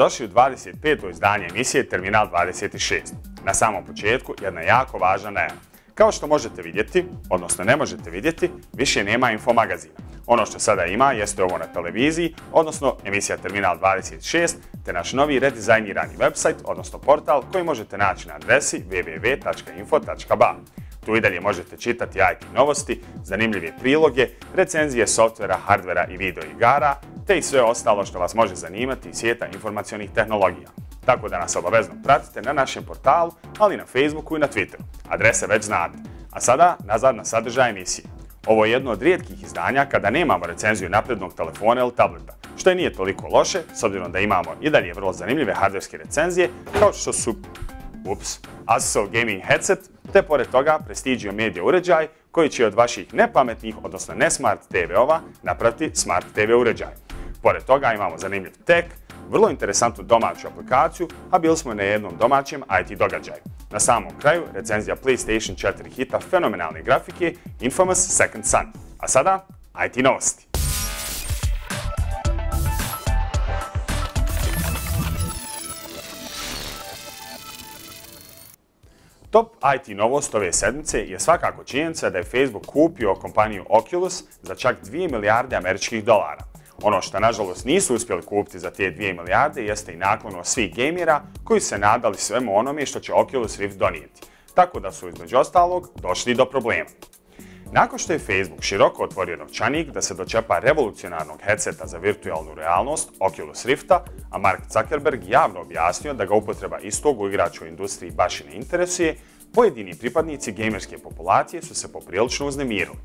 Dobrodošli u 25. izdanje emisije Terminal 26. Na samom početku jedna jako važna najava. Kao što možete vidjeti, odnosno ne možete vidjeti, više nema infomagazina. Ono što sada ima jeste ovo na televiziji, odnosno emisija Terminal 26, te naš novi redizajnirani website, odnosno portal koji možete naći na adresi www.info.ba. Tu i dalje možete čitati IT novosti, zanimljive priloge, recenzije softvera, hardvera i video igara, te i sve ostalo što vas može zanimati iz svijeta informacionih tehnologija. Tako da nas obavezno pratite na našem portalu, ali na Facebooku i na Twitteru. Adrese već znate. A sada nazad na sadržaj emisije. Ovo je jedno od rijetkih izdanja kada nemamo recenziju naprednog telefona ili tableta, što i nije toliko loše, s obzirom da imamo i dalje vrlo zanimljive hardverske recenzije, kao što su ups, Asusov gaming headset, te pored toga Prestigio media uređaj koji će od vaših nepametnih, odnosno ne smart TV-ova, napraviti smart TV uređaj. Pored toga imamo zanimljiv tek, vrlo interesantnu domaću aplikaciju, a bili smo na jednom domaćem IT događaju. Na samom kraju recenzija PlayStation 4 hita fenomenalne grafike Infamous Second Son. A sada, IT novosti. Top IT novost ove sedmice je svakako činjenica da je Facebook kupio kompaniju Oculus za čak 2 milijarde američkih dolara. Ono što nažalost nisu uspjeli kupiti za te 2 milijarde jeste i naklonost svih gamera koji se nadali svemu onome što će Oculus Rift donijeti. Tako da su između ostalog došli do problema. Nakon što je Facebook široko otvorio novčanik da se dočepa revolucionarnog headseta za virtualnu realnost Oculus Rifta, a Mark Zuckerberg javno objasnio da ga upotreba istog u igraču industriji baš i ne interesuje, pojedini pripadnici gamerske populacije su se poprilično uznemirili.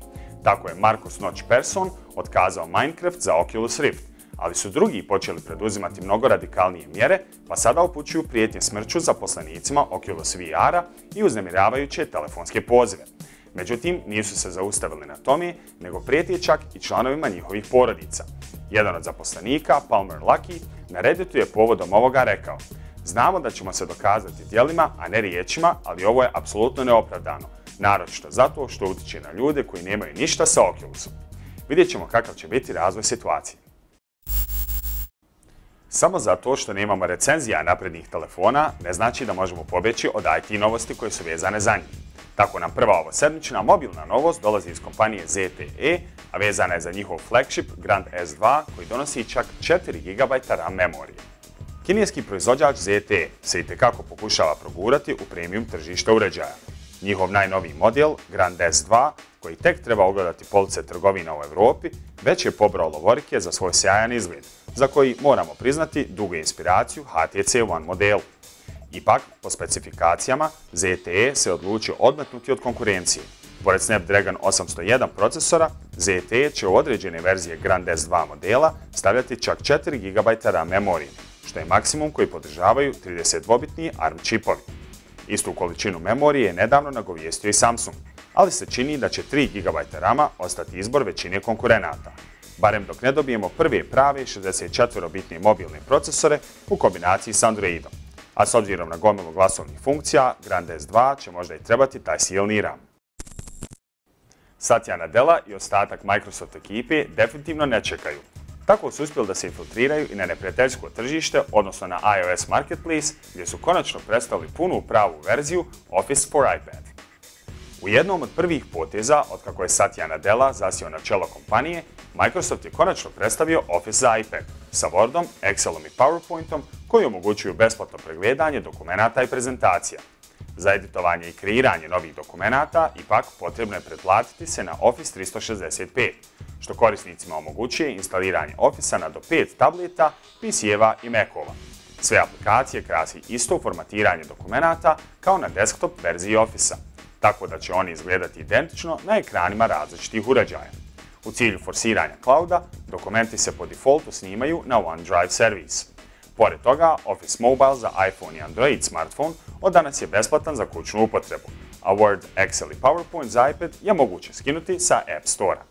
Tako je Marcus Notch Person otkazao Minecraft za Oculus Rift, ali su drugi počeli preduzimati mnogo radikalnije mjere, pa sada upućuju prijetnje smrću zaposlenicima Oculus VR-a i uznemiravajuće telefonske pozive. Međutim, nisu se zaustavili na tome, nego prijeti čak i članovima njihovih porodica. Jedan od zaposlenika, Palmer Lucky, na Redditu je povodom ovoga rekao Znamo da ćemo se dokazati djelima, a ne riječima, ali ovo je apsolutno neopravdano. Naročito zato što utječe na ljude koji nemaju ništa sa Oculusom. Vidjet ćemo kakav će biti razvoj situacije. Samo zato što nemamo recenzija naprednih telefona ne znači da možemo pobjeći od IT novosti koje su vezane za njih. Tako nam prva ovo sedmična mobilna novost dolazi iz kompanije ZTE, a vezana je za njihov flagship Grand S2 koji donosi čak 4 GB RAM memorije. Kineski proizvođač ZTE se i tekako pokušava progurati u premium tržišta uređaja. Njihov najnoviji model, Grand S2, koji tek treba ogledati police trgovina u Europi, već je pobrao lovorike za svoj sjajan izgled, za koji moramo priznati dugu inspiraciju HTC One modelu. Ipak, po specifikacijama, ZTE se odlučio odmetnuti od konkurencije. Pored Snapdragon 801 procesora, ZTE će u određene verzije Grand S2 modela stavljati čak 4 GB RAM memorije, što je maksimum koji podržavaju 32-bitni ARM čipovi. Istu količinu memorije je nedavno nagovijestio i Samsung, ali se čini da će 3 GB RAM ostati izbor većine konkurenata, barem dok ne dobijemo prve prave 64-bitne mobilne procesore u kombinaciji s Androidom. A s obzirom na gomilu glasovnih funkcija, Grand S2 će možda i trebati taj silni RAM. Satya Nadella i ostatak Microsoft ekipe definitivno ne čekaju. Tako su uspjeli da se infiltriraju i na neprijateljsko tržište, odnosno na iOS Marketplace, gdje su konačno predstavili punu pravu verziju Office for iPad. U jednom od prvih poteza, otkako je Satya Nadella zasio na čelo kompanije, Microsoft je konačno predstavio Office za iPad sa Wordom, Excelom i PowerPointom koji omogućuju besplatno pregledanje dokumenata i prezentacija. Za editovanje i kreiranje novih dokumenata ipak potrebno je pretplatiti se na Office 365, što korisnicima omogućuje instaliranje Office-a na do 5 tableta, PC-eva i Mac-ova. Sve aplikacije krasi isto formatiranje dokumenata kao na desktop verziji Office-a, tako da će oni izgledati identično na ekranima različitih uređaja. U cilju forsiranja clouda, dokumenti se po defaultu snimaju na OneDrive servis. Pored toga, Office Mobile za iPhone i Android smartphone od danas je besplatan za kućnu upotrebu, a Word, Excel i PowerPoint za iPad je moguće skinuti sa App Store-a.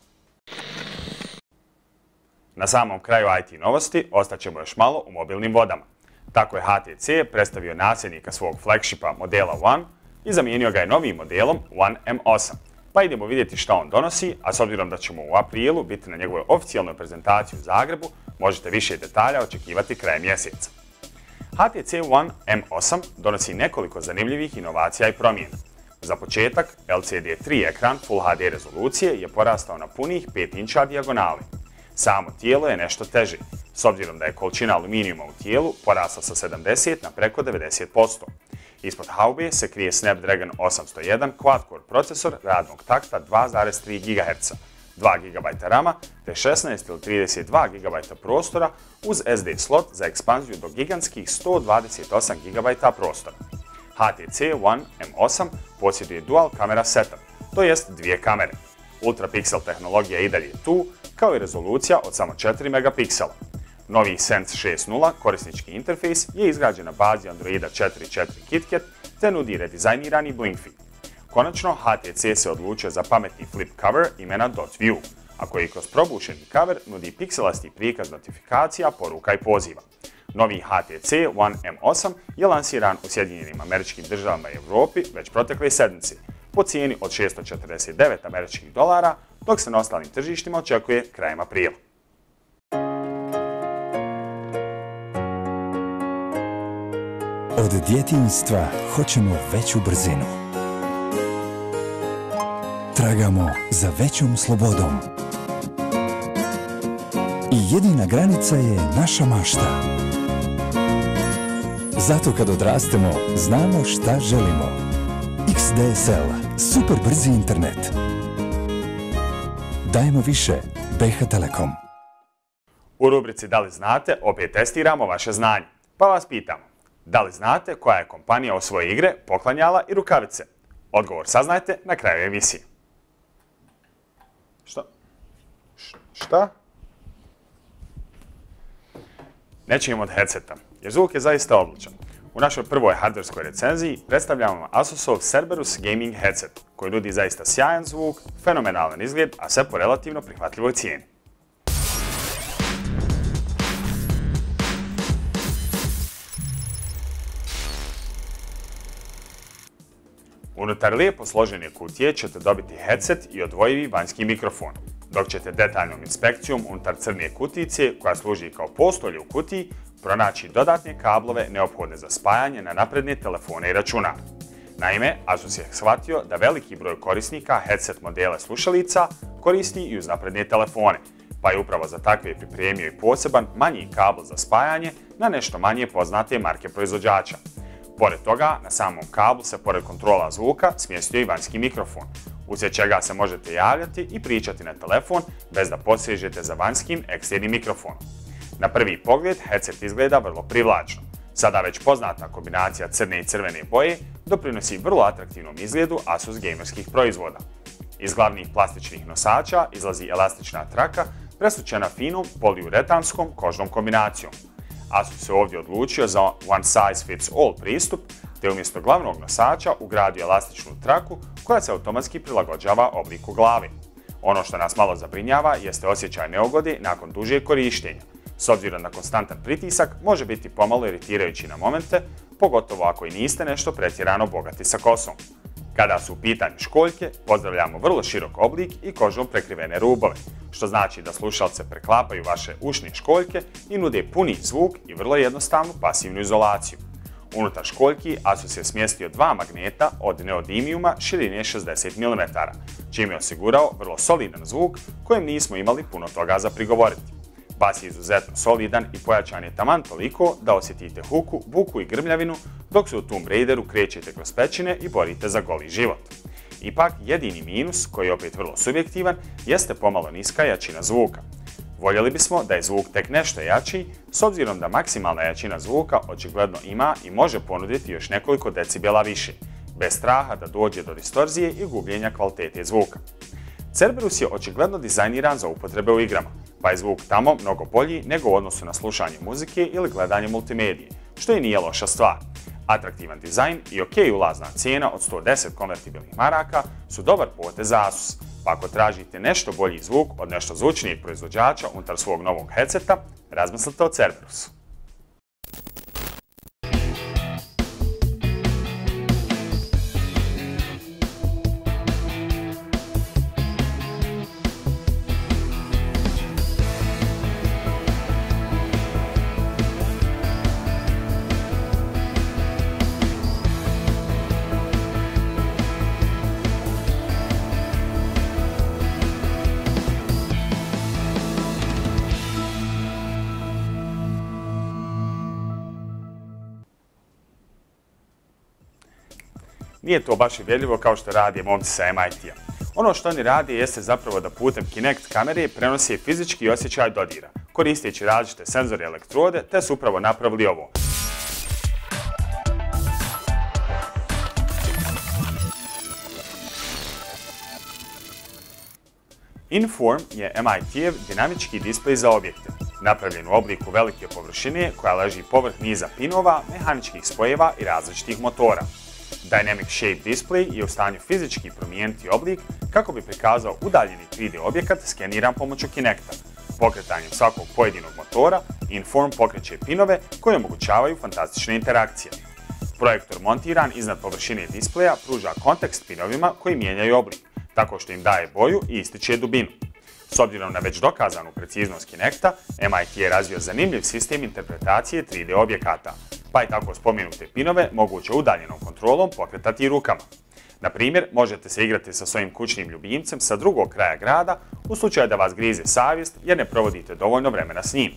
Na samom kraju IT novosti ostaćemo još malo u mobilnim vodama. Tako je HTC predstavio nasljednika svog flagshipa modela One i zamijenio ga je novim modelom One M8. Pa idemo vidjeti što on donosi, a s obzirom da ćemo u aprilu biti na njegovoj oficijalnoj prezentaciji u Zagrebu, možete više detalja očekivati krajem mjeseca. HTC One M8 donosi nekoliko zanimljivih inovacija i promjena. Za početak, LCD 3 ekran Full HD rezolucije je porastao na punih 5 inča dijagonali. Samo tijelo je nešto teže, s obzirom da je količina aluminijuma u tijelu porasla sa 70 na preko 90%. Ispod haube se krije Snapdragon 801 quad-core procesor radnog takta 2,3 GHz, 2 GB RAM te 16 ili 32 GB prostora uz SD slot za ekspanziju do gigantskih 128 GB prostora. HTC One M8 posjeduje dual kamera setup, to jest dvije kamere. Ultrapixel tehnologija i dalje tu, kao i rezolucija od samo 4 megapiksela. Novi Sense 6.0 korisnički interfejs je izgrađen na bazi Androida 4.4 KitKat te nudi redizajnirani blink feed. Konačno, HTC se odlučio za pametni flip cover imena .view, a koji kroz probušeni cover nudi pikselasti prikaz notifikacija, poruka i poziva. Novi HTC One M8 je lansiran u Sjedinjenim američkim državama i Europi već protekle sedmice po cijeni od 649 američkih dolara, dok se na ostalim tržištima očekuje krajem aprila. Od djetinjstva hoćemo veću brzinu. Tragamo za većom slobodom. I jedina granica je naša mašta. Zato kad odrastemo, znamo šta želimo. XDSL, super brzi internet. Dajemo više, BH Telekom. U rubrici Da li znate opet testiramo vaše znanje. Pa vas pitamo, da li znate koja je kompanija o svoje igre poklanjala i rukavice? Odgovor saznajte na kraju emisije. Šta? Šta? Nećemo od headseta, jer zvuk je zaista odličan. U našoj prvoj hardwareskoj recenziji predstavljamo vam Asusov Cerberus Gaming Headset, koji nudi zaista sjajan zvuk, fenomenalan izgled, a sve po relativno prihvatljivoj cijeni. Unutar lijepo složene kutije ćete dobiti headset i odvojivi vanjski mikrofon, dok ćete detaljnom inspekcijom unutar crne kutice, koja služi kao postolje u kutiji, pronaći dodatne kablove neophodne za spajanje na napredne telefone i računare. Naime, Asus je shvatio da veliki broj korisnika headset modele slušalica koristi i uz napredne telefone, pa je upravo za takve pripremio i poseban manji kabel za spajanje na nešto manje poznate marke proizvođača. Pored toga, na samom kablu se pored kontrola zvuka smjestio i vanjski mikrofon, uslijed čega se možete javljati i pričati na telefon bez da posežete za vanjskim eksternim mikrofonom. Na prvi pogled, headset izgleda vrlo privlačno. Sada već poznata kombinacija crne i crvene boje doprinosi vrlo atraktivnom izgledu Asus gamerskih proizvoda. Iz glavnih plastičnih nosača izlazi elastična traka presučena finom poliuretanskom kožnom kombinacijom. Asus se ovdje odlučio za one size fits all pristup, te umjesto glavnog nosača ugradio elastičnu traku koja se automatski prilagođava obliku glavi. Ono što nas malo zabrinjava jeste osjećaj neogode nakon dužeg korištenja. S obzirom na konstantan pritisak može biti pomalo iritirajući na momente, pogotovo ako i niste nešto pretjerano bogati sa kosom. Kada su u pitanju školjke, pozdravljamo vrlo širok oblik i kožom prekrivene rubove, što znači da slušalce preklapaju vaše ušne školjke i nude puni zvuk i vrlo jednostavnu pasivnu izolaciju. Unutar školjki Asus je smjestio dva magneta od neodimijuma širine 60 mm, čim je osigurao vrlo solidan zvuk kojem nismo imali puno toga za prigovoriti. Bas je izuzetno solidan i pojačan je taman toliko da osjetite huku, buku i grmljavinu dok se u Tomb Raideru krećete kroz pećine i borite za goli život. Ipak, jedini minus, koji je opet vrlo subjektivan, jeste pomalo niska jačina zvuka. Voljeli bismo da je zvuk tek nešto jači, s obzirom da maksimalna jačina zvuka očigledno ima i može ponuditi još nekoliko decibela više, bez straha da dođe do distorzije i gubljenja kvalitete zvuka. Cerberus je očigledno dizajniran za upotrebe u igrama, pa je zvuk tamo mnogo bolji nego u odnosu na slušanje muzike ili gledanje multimedije, što i nije loša stvar. Atraktivan dizajn i ok ulazna cijena od 110 konvertibilnih maraka su dobar potez za Asus, pa ako tražite nešto bolji zvuk od nešto zvučnijeg proizvođača unutar svog novog headseta, razmislite o Cerberusu. Nije to baš uvjerljivo kao što radi momci sa MIT-a. Ono što oni radi jeste zapravo da putem Kinect kamere prenosi fizički osjećaj dodira, koristeći različite senzore i elektrode, te su upravo napravili ovo. Inform je MIT-ev dinamički displej za objekte, napravljen u obliku velike površine koja leži povrh niza pinova, mehaničkih spojeva i različitih motora. Dynamic Shape Display je u stanju fizički promijeniti oblik kako bi prikazao udaljeni 3D objekat skeniran pomoću Kinecta. Pokretanjem svakog pojedinog motora, Inform pokreće pinove koje omogućavaju fantastične interakcije. Projektor montiran iznad površine displeja pruža kontekst pinovima koji mijenjaju oblik, tako što im daje boju i ističe dubinu. S obzirom na već dokazanu preciznost Kinecta, MIT je razvio zanimljiv sistem interpretacije 3D objekata, pa i tako spomenute pinove moguće udaljenom kontrolom pokretati rukama. Na primjer, možete se igrati sa svojim kućnim ljubimcem sa drugog kraja grada u slučaju da vas grize savjest jer ne provodite dovoljno vremena s njim.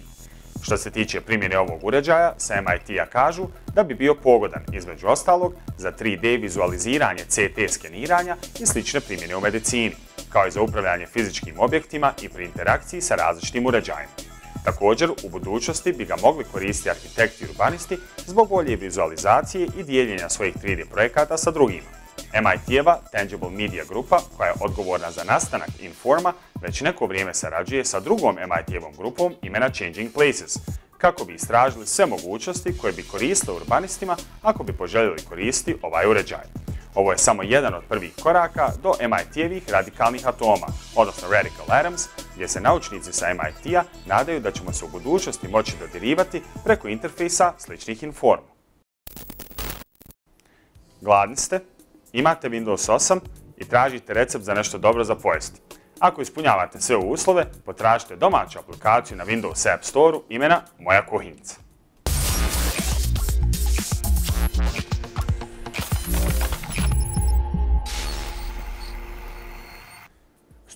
Što se tiče primjene ovog uređaja, sa MIT-a kažu da bi bio pogodan između ostalog za 3D vizualiziranje CT skeniranja i slične primjene u medicini, kao i za upravljanje fizičkim objektima i pri interakciji sa različitim uređajima. Također, u budućnosti bi ga mogli koristiti arhitekti i urbanisti zbog bolje vizualizacije i dijeljenja svojih 3D projekata sa drugima. MIT-eva Tangible Media grupa, koja je odgovorna za nastanak Informa, već neko vrijeme sarađuje sa drugom MIT-evom grupom imena Changing Places, kako bi istražili sve mogućnosti koje bi koristili urbanistima ako bi poželjeli koristiti ovaj uređaj. Ovo je samo jedan od prvih koraka do MIT-evih radikalnih atoma, odnosno Radical Atoms, gdje se naučnici sa MIT-a nadaju da ćemo se u budućnosti moći dodirivati preko interfejsa sličnih Informu. Gladni ste? Imate Windows 8 i tražite recept za nešto dobro za pojesti. Ako ispunjavate sve uslove, potražite domaću aplikaciju na Windows App Store imena Moja kuhinjica.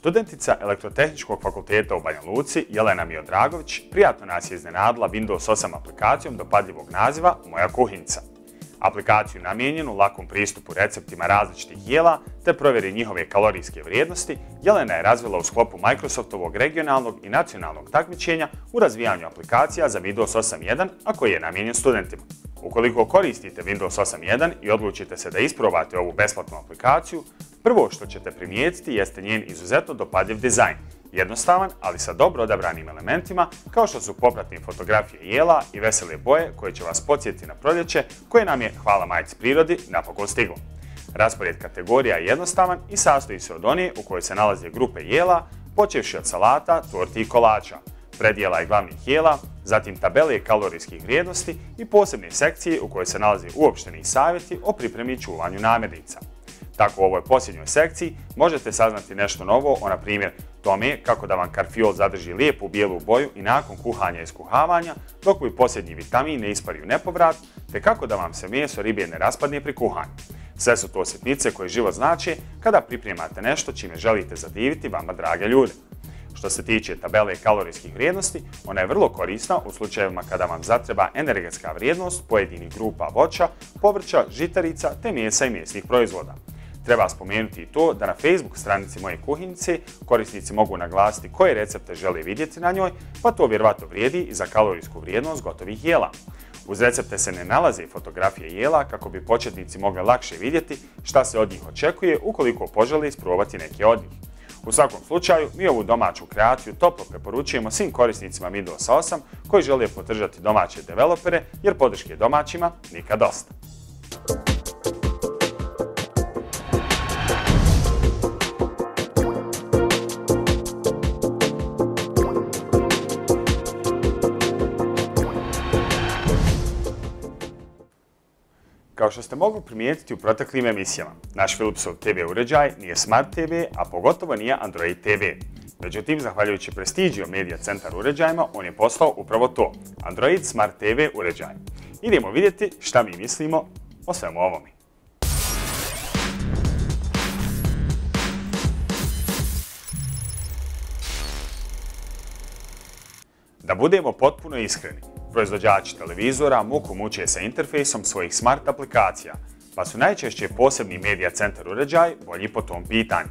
Studentica Elektrotehničkog fakulteta u Banja Luci, Jelena Miodragović, prijatno nas je iznenadila Windows 8 aplikacijom dopadljivog naziva Moja kuhinjica aplikaciju namijenjenu lakom pristupu receptima različitih jela te provjeri njihove kalorijske vrijednosti, Jelena je razvila u sklopu Microsoftovog regionalnog i nacionalnog takmičenja u razvijanju aplikacija za Windows 8.1, a koji je namijenjen studentima. Ukoliko koristite Windows 8.1 i odlučite se da isprobate ovu besplatnu aplikaciju, prvo što ćete primijetiti jeste njen izuzetno dopadljiv dizajn, jednostavan, ali sa dobro odabranim elementima, kao što su popratne fotografije jela i vesele boje koje će vas podsjetiti na proljeće, koje nam je, hvala majci prirodi, napokon stiglo. Raspored kategorija je jednostavan i sastoji se od onih u kojoj se nalaze grupe jela, počevši od salata, torti i kolača, predjela i glavnih jela, zatim tabele kalorijskih vrijednosti i posebne sekcije u kojoj se nalaze uopšteni savjeti o pripremi i čuvanju namirnica. Tako u ovoj posljednjoj sekciji možete saznati nešto novo o, na primjer, tome kako da vam karfiol zadrži lijepu bijelu boju i nakon kuhanja i skuhavanja, dok bi posljednji vitamin ne ispari u nepovrat, te kako da vam se meso ribe ne raspadne pri kuhanju. Sve su to sitnice koje život znači kada pripremate nešto čime želite zadiviti vama drage ljude. Što se tiče tabele kalorijskih vrijednosti, ona je vrlo korisna u slučajevima kada vam zatreba energetska vrijednost pojedinih grupa voća, povrća, žitarica te mjesa i mjesnih proizvoda. Treba spomenuti i to da na Facebook stranici Moje kuhinjice korisnici mogu naglasiti koje recepte žele vidjeti na njoj, pa to vjerovatno vrijedi i za kalorijsku vrijednost gotovih jela. Uz recepte se ne nalaze fotografije jela kako bi početnici mogli lakše vidjeti šta se od njih očekuje ukoliko požele isprobati neke od njih. U svakom slučaju, mi ovu domaću kreaciju toplo preporučujemo svim korisnicima Windows 8 koji žele podržati domaće developere jer podrške domaćima nikad dosta. Što ste mogli primijetiti u proteklim emisijama, naš Philipsov TV uređaj nije Smart TV, a pogotovo nije Android TV. Međutim, zahvaljujući Prestigio Media Centar uređajima, on je postao upravo to, Android Smart TV uređaj. Idemo vidjeti šta mi mislimo o svemu ovome. Da budemo potpuno iskreni, Proizvođači televizora muku muče sa interfejsom svojih smart aplikacija, pa su najčešće posebni Media Center uređaj bolji po tom pitanju.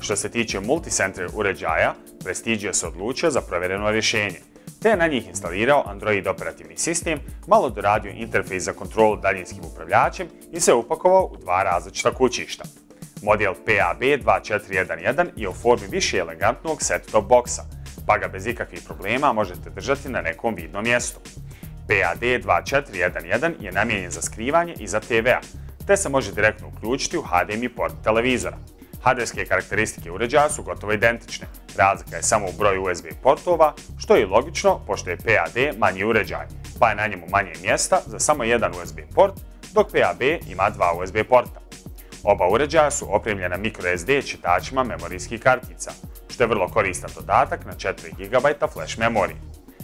Što se tiče multicenter uređaja, Prestigio se odlučio za provjereno rješenje, te je na njih instalirao Android operativni sistem, malo doradio interfejs za kontrolu daljinskim upravljačem i se upakovao u dva različita kućišta. Model PAB2411 je u formi više elegantnog set-top boksa, pa ga bez ikakvih problema možete držati na nekom vidnom mjestu. PAD2411 je namijenjen za skrivanje iza TV-a, te se može direktno uključiti u HDMI port televizora. Hardwareske karakteristike uređaja su gotovo identične, razlika je samo u broju USB portova, što je logično pošto je PAD manji uređaj, pa je na njemu manje mjesta za samo jedan USB port, dok PAB ima dva USB porta. Oba uređaja su opremljena microSD čitačima memorijskih kartica, što je vrlo koristan dodatak na 4 GB flash memorije.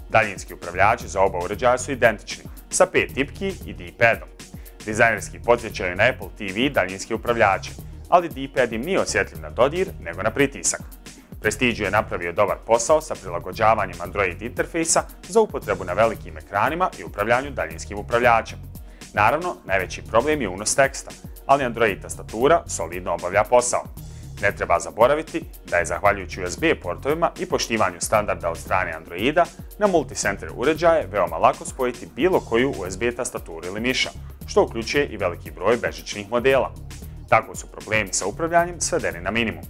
Daljinski upravljači za oba uređaja su identični, sa 5 tipki i D-padom. Dizajnerski podsjećaju na Apple TV daljinski upravljači, ali D-pad im nije osjetljiv na dodir, nego na pritisak. Prestigio je napravio dobar posao sa prilagođavanjem Android interfejsa za upotrebu na velikim ekranima i upravljanju daljinskim upravljačem. Naravno, najveći problem je unos teksta, ali Android tastatura solidno obavlja posao. Ne treba zaboraviti da je zahvaljujući USB portovima i poštivanju standarda od strane Androida na multicenter uređaje veoma lako spojiti bilo koju USB tastaturu ili miša, što uključuje i veliki broj bežičnih modela. Tako su problemi sa upravljanjem svedeni na minimum.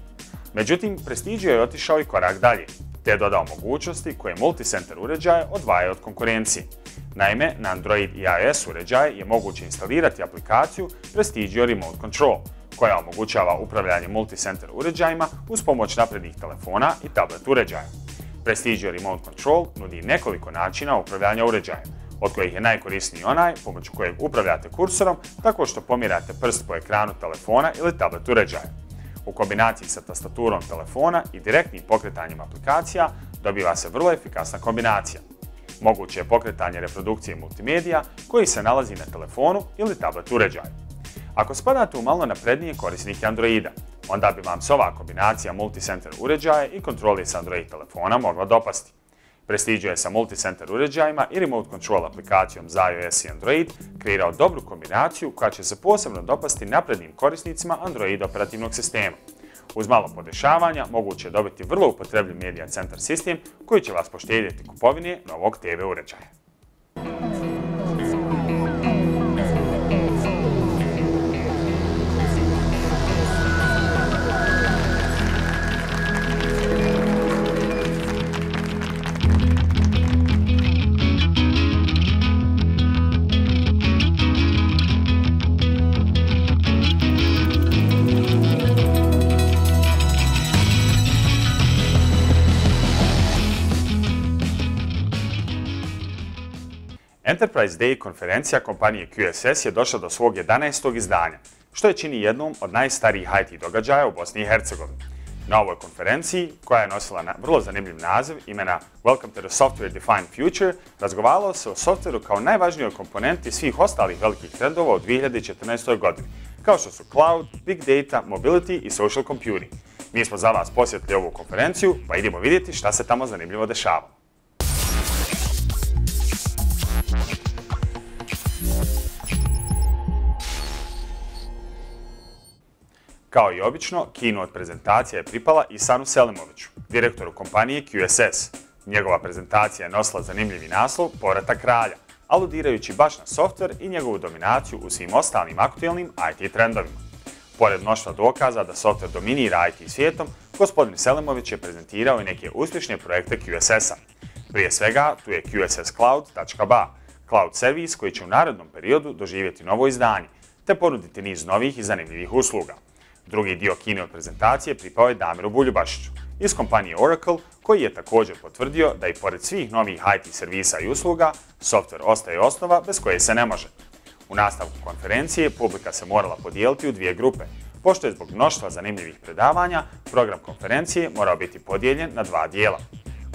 Međutim, Prestigio je otišao i korak dalje, te je dodao mogućnosti koje multicenter uređaje odvaja od konkurencije. Naime, na Android i iOS uređaje je moguće instalirati aplikaciju Prestigio Remote Control, koja omogućava upravljanje multicenter uređajima uz pomoć naprednih telefona i tablet uređaja. Prestigio Remote Control nudi nekoliko načina upravljanja uređajem, od kojih je najkorisniji onaj pomoću kojeg upravljate kursorom tako što pomirate prst po ekranu telefona ili tablet uređaja. U kombinaciji sa tastaturom telefona i direktnim pokretanjem aplikacija dobiva se vrlo efikasna kombinacija. Moguće je pokretanje reprodukcije multimedija koji se nalazi na telefonu ili tablet uređaju. Ako spadate u malo naprednije korisnike Androida, onda bi vam se ova kombinacija multicenter uređaja i kontroli sa Android telefona mogla dopasti. Prestigio je sa multicenter uređajima i remote control aplikacijom za iOS i Android kreirao dobru kombinaciju koja će se posebno dopasti naprednim korisnicima Android operativnog sistema. Uz malo podešavanja moguće je dobiti vrlo upotrebljiv Media Center sistem koji će vas poštedjeti kupovine novog TV uređaja. Enterprise Day konferencija kompanije QSS je došla do svog 11. izdanja, što je čini jednom od najstarijih IT događaja u Bosni i Hercegovini. Na ovoj konferenciji, koja je nosila vrlo zanimljiv naziv imena Welcome to the Software Defined Future, razgovaralo se o softveru kao najvažnijoj komponenti svih ostalih velikih trendova u 2014. godini, kao što su cloud, big data, mobility i social computing. Mi smo za vas posjetili ovu konferenciju, pa idemo vidjeti šta se tamo zanimljivo dešava. Kao i obično, od prezentacija je pripala Isanu Selimoviću, direktoru kompanije QSS. Njegova prezentacija je nosila zanimljivi naslov Povrata kralja, aludirajući baš na softver i njegovu dominaciju u svim ostalim aktualnim IT trendovima. Pored mnoštva dokaza da softver dominira IT svijetom, gospodin Selimović je prezentirao i neke uspješne projekte QSS-a. Prije svega, tu je QSS Cloud.ba, cloud servis koji će u narednom periodu doživjeti novo izdanje, te ponuditi niz novih i zanimljivih usluga. Drugi dio kine prezentacije pripao je Damiru Buljubašiću iz kompanije Oracle, koji je također potvrdio da i pored svih novih IT servisa i usluga, software ostaje osnova bez koje se ne može. U nastavku konferencije publika se morala podijeliti u dvije grupe, pošto je zbog mnoštva zanimljivih predavanja, program konferencije morao biti podijeljen na dva dijela.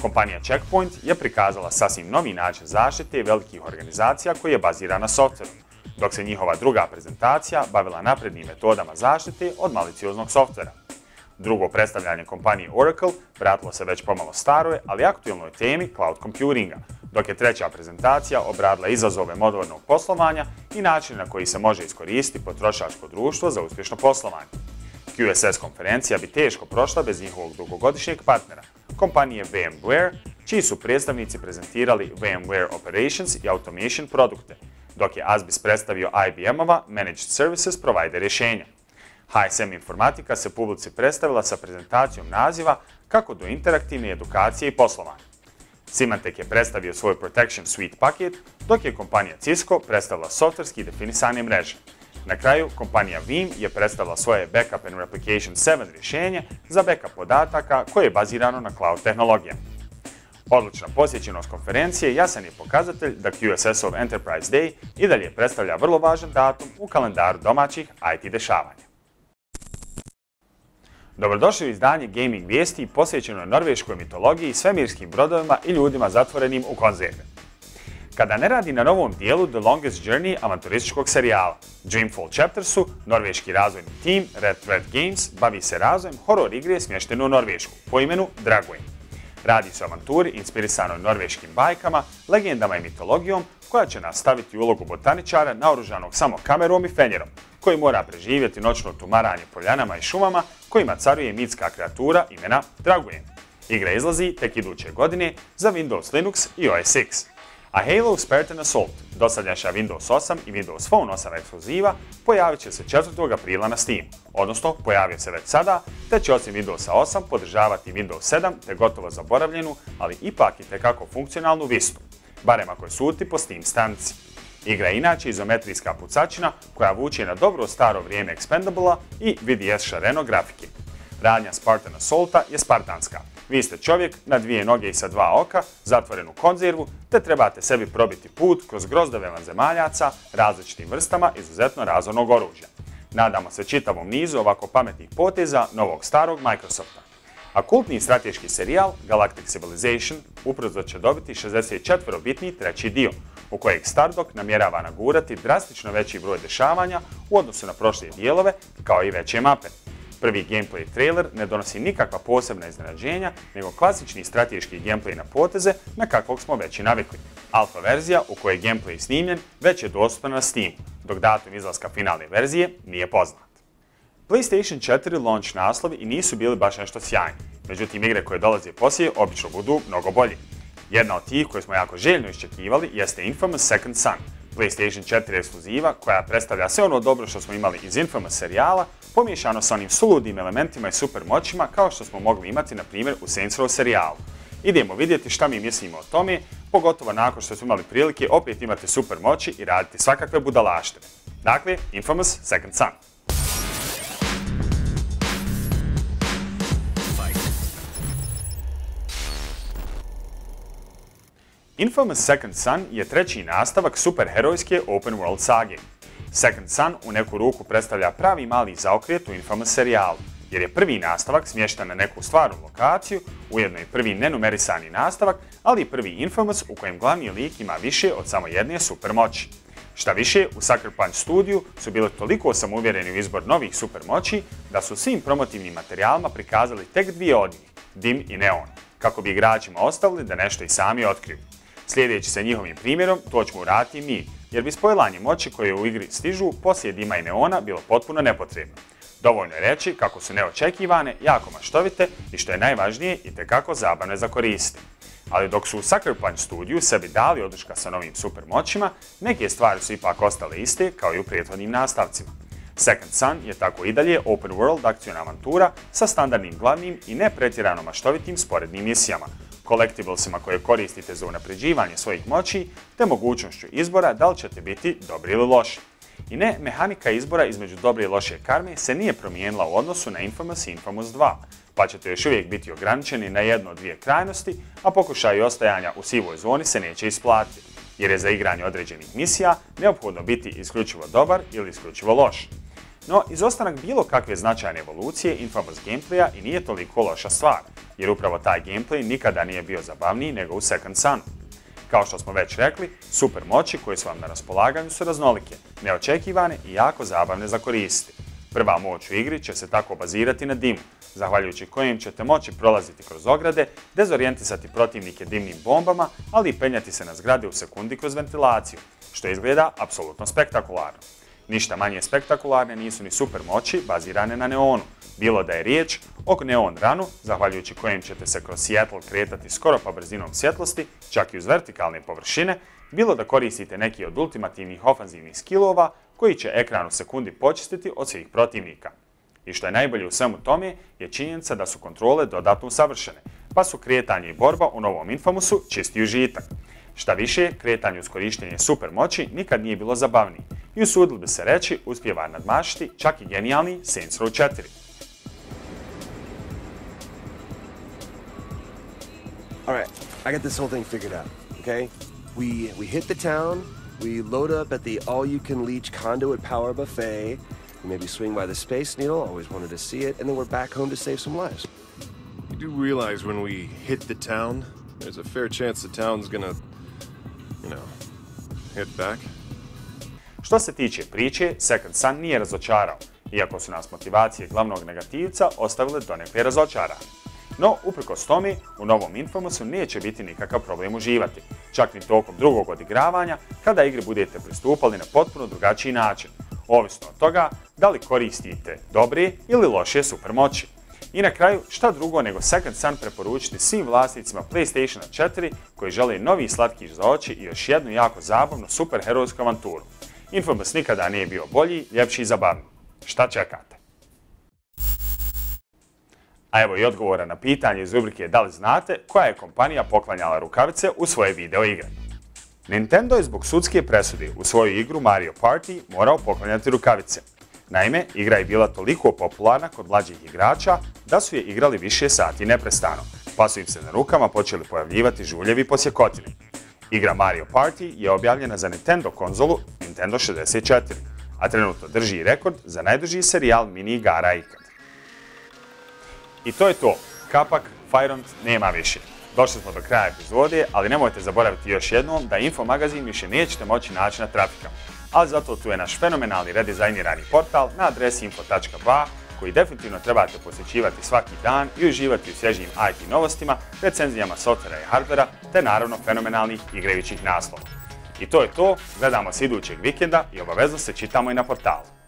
Kompanija Checkpoint je prikazala sasvim novi način zaštite velikih organizacija koji je baziran na softveru, dok se njihova druga prezentacija bavila naprednim metodama zaštite od malicioznog softvera. Drugo predstavljanje kompanije Oracle vratilo se već pomalo staroj, ali aktualnoj temi cloud computinga, dok je treća prezentacija obradila izazove modernog poslovanja i način na koji se može iskoristiti potrošačko društvo za uspješno poslovanje. QSS konferencija bi teško prošla bez njihovog dugogodišnjeg partnera, kompanije VMware, čiji su predstavnici prezentirali VMware Operations i Automation produkte, dok je Asbis predstavio IBM-ova Managed Services provider rješenja. HSM Informatika se publici predstavila sa prezentacijom naziva kako do interaktivne edukacije i poslovanja. Symantec je predstavio svoj Protection Suite paket, dok je kompanija Cisco predstavila softverski definisane mreže. Na kraju, kompanija Veeam je predstavila svoje Backup and Replication 7 rješenje za backup podataka koje je bazirano na cloud tehnologijama. Odlična posjećenost konferencije jasan je pokazatelj da QSS-ov Enterprise Day i dalje predstavlja vrlo važan datum u kalendaru domaćih IT dešavanja. Dobrodošli u izdanje Gaming vijesti posvećeno norveškoj mitologiji, svemirskim brodovima i ljudima zatvorenim u konzerve. Kada ne radi na novom dijelu The Longest Journey avanturističkog serijala, Dreamfall Chaptersu, norveški razvojni tim Red Thread Games bavi se razvojem horror igre smještenu u Norvešku po imenu Dragway. Radi se o avanturi inspirisanoj norveškim bajkama, legendama i mitologijom koja će nas staviti u ulogu botaničara naoružanog samo kamerom i fenjerom, koji mora preživjeti noćno tumaranje poljanama i šumama kojima caruje mitska kreatura imena Draguen. Igra izlazi tek iduće godine za Windows Linux i OS X. A Halo Spartan Assault, dosadnjaša Windows 8 i Windows Phone 8 ekskluziva, pojavit će se 4. aprila na Steam, odnosno pojavio se već sada, te će osim Windows 8 podržavati Windows 7 te gotovo zaboravljenu, ali ipak i tekako funkcionalnu Vistu, barem ako je suti po Steam stanci. Igra je inače izometrijska pucačina koja vuče na dobro staro vrijeme Expendable i VDS šareno grafike. Radnja Spartan Assaulta je spartanska. Vi ste čovjek na dvije noge i sa dva oka, zatvoren u konzervu, te trebate sebi probiti put kroz grozdove vanzemaljaca različitim vrstama izuzetno razornog oružja. Nadamo se čitavom nizu ovako pametnih poteza novog starog Microsofta. A kultni strateški serijal Galactic Civilization uprzo će dobiti 64-bitni treći dio, u kojeg Stardock namjerava nagurati drastično veći broj dešavanja u odnosu na prošle dijelove, kao i veće mape. Prvi gameplay trailer ne donosi nikakva posebna iznenađenja, nego klasični strateški gameplay na poteze na kakvog smo već i navikli. Alfa verzija u kojoj je gameplay snimljen već je dostupna na Steam, dok datum izlaska finalne verzije nije poznat. PlayStation 4 launch naslovi i nisu bili baš nešto sjajni, međutim igre koje dolaze poslije obično budu mnogo bolji. Jedna od tih koje smo jako željno iščekivali jeste Infamous Second Son, PlayStation 4 ekskluziva koja predstavlja sve ono dobro što smo imali iz Infamous serijala, pomiješano sa onim suludim elementima i super moćima kao što smo mogli imati na primjer u Saints Row serijalu. Idemo vidjeti šta mi mislimo o tome, pogotovo nakon što smo imali prilike opet imati super moći i raditi svakakve budalaštine. Dakle, Infamous Second Son. Infamous Second Son je treći nastavak superherojske open world sage. Second Son u neku ruku predstavlja pravi mali zaokret u Infamous serijalu, jer je prvi nastavak smješten na neku stvarnu lokaciju, ujedno i prvi nenumerisani nastavak, ali i prvi Infamous u kojem glavni lik ima više od samo jedne supermoći. Šta više, u Sucker Punch studiju su bili toliko samouvjereni u izbor novih supermoći da su svim promotivnim materijalima prikazali tek dvije od njih, dim i neon, kako bi igračima ostavili da nešto i sami otkriju. Slijedeći se njihovim primjerom, to ćemo uraditi mi, jer bi spojlanje moći koje u igri stižu poslije dima i neona bilo potpuno nepotrebno. Dovoljno je reći kako su neočekivane, jako maštovite i što je najvažnije i tekako zabavne za koristiti. Ali dok su u Sucker Punch studiju sebi dali oduška sa novim super moćima, neke stvari su ipak ostale iste kao i u prethodnim nastavcima. Second Son je tako i dalje open world akcijna avantura sa standardnim glavnim i ne pretjerano maštovitim sporednim misijama, collectiblesima koje koristite za unapređivanje svojih moći, te mogućnošću izbora da li ćete biti dobri ili loši. I ne, mehanika izbora između dobre i loše karme se nije promijenila u odnosu na Infamous i Infamous 2, pa ćete još uvijek biti ograničeni na jednu od dvije krajnosti, a pokušaj ostajanja u sivoj zoni se neće isplatiti, jer je za igranje određenih misija neophodno biti isključivo dobar ili isključivo loš. No, izostanak bilo kakve značajne evolucije Infamous gameplaya i nije toliko loša stvar, jer upravo taj gameplay nikada nije bio zabavniji nego u Second Sun. Kao što smo već rekli, super moći koje su vam na raspolaganju su raznolike, neočekivane i jako zabavne za koristiti. Prva moć u igri će se tako bazirati na dimu, zahvaljujući kojim ćete moći prolaziti kroz ograde, dezorijentisati protivnike dimnim bombama, ali i penjati se na zgrade u sekundi kroz ventilaciju, što izgleda apsolutno spektakularno. Ništa manje spektakularne nisu ni super moći bazirane na neonu, bilo da je riječ o neon ranu, zahvaljujući kojem ćete se kroz Seattle kretati skoro pa brzinom svjetlosti, čak i uz vertikalne površine, bilo da koristite neki od ultimativnih ofanzivnih skillova koji će ekran u sekundi počistiti od svih protivnika. I što je najbolje u svemu tome je činjenica da su kontrole dodatno usavršene, pa su kretanje i borba u novom Infamousu čisti užitak. Šta više, kretanje uz korištenje super moći nikad nije bilo zabavniji i usudili bi se reći uspjeva nadmašiti čak i genijalni Saints Row 4. Alright, I got this whole thing figured out, okay? We, we hit the town, we load up at the all-you-can-leech conduit power buffet, we maybe swing by the Space Needle, always wanted to see it, and then we're back home to save some lives. You do realize when we hit the town, there's a fair chance the town's gonna, know, hit back? Što se tiče priče, Second Sun nije razočarao, iako su nas motivacije glavnog negativca ostavile donekle razočarani. No, uprkos tome, u novom Infamousu neće biti nikakav problem uživati, čak ni tokom drugog odigravanja, kada igri budete pristupali na potpuno drugačiji način, ovisno od toga da li koristite dobre ili loše supermoći. I na kraju, šta drugo nego Second Sun preporučiti svim vlasnicima PlayStation 4 koji žele novi slatkiš za oči i još jednu jako zabavnu superherojsku avanturu. Infamous nikada nije bio bolji, ljepši i zabavniji. Šta čekate? A evo i odgovora na pitanje iz rubrike Da li znate koja je kompanija poklanjala rukavice u svoje video igre. Nintendo je zbog sudske presude u svoju igru Mario Party morao poklanjati rukavice. Naime, igra je bila toliko popularna kod mlađih igrača da su je igrali više sati neprestano, pa su im se na rukama počeli pojavljivati žuljevi posjekotine. Igra Mario Party je objavljena za Nintendo konzolu Nintendo 64, a trenutno drži rekord za najduži serijal mini igara ikad. I to je to. Kapak Firont nema više. Došli smo do kraja epizode, ali nemojte zaboraviti još jednom da Info magazin više nećete moći naći na trafikama. Ali zato tu je naš fenomenalni redizajnirani portal na adresi info.ba koji definitivno trebate posjećivati svaki dan i uživati u svježim IT novostima, recenzijama softvera i hardvera, te naravno fenomenalnih igrajućih naslova. I to je to, gledamo se idućeg vikenda i obavezno se čitamo i na portalu.